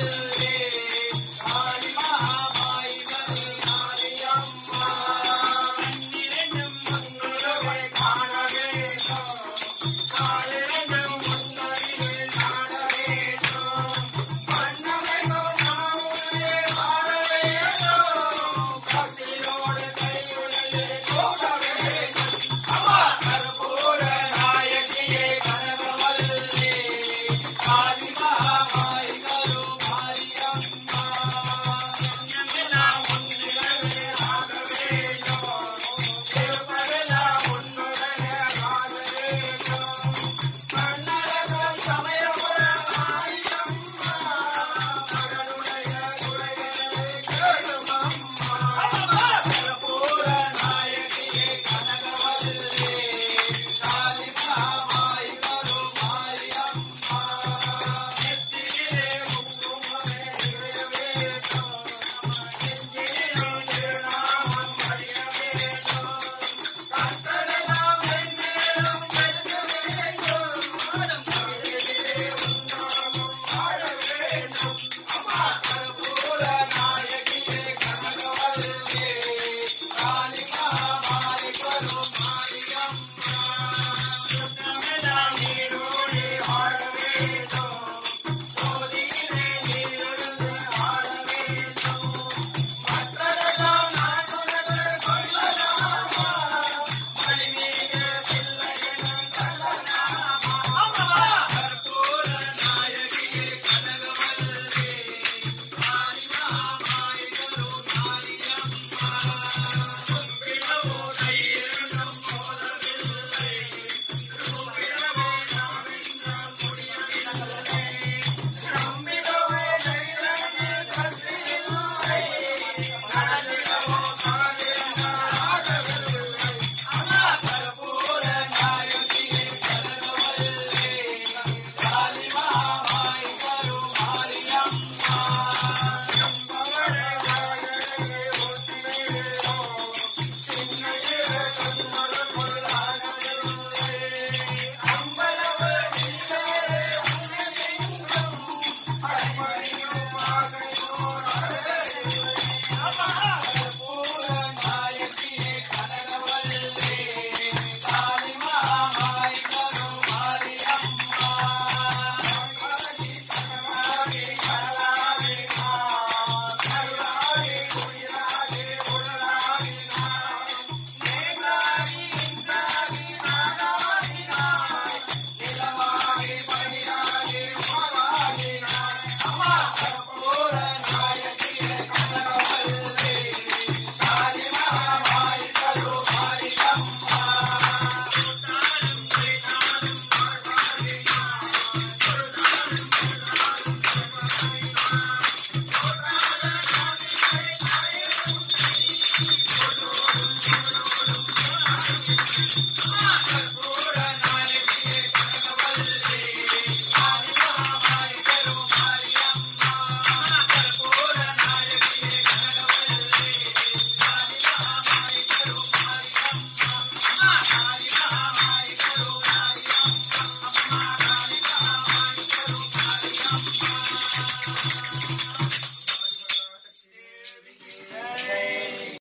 Bye. Everybody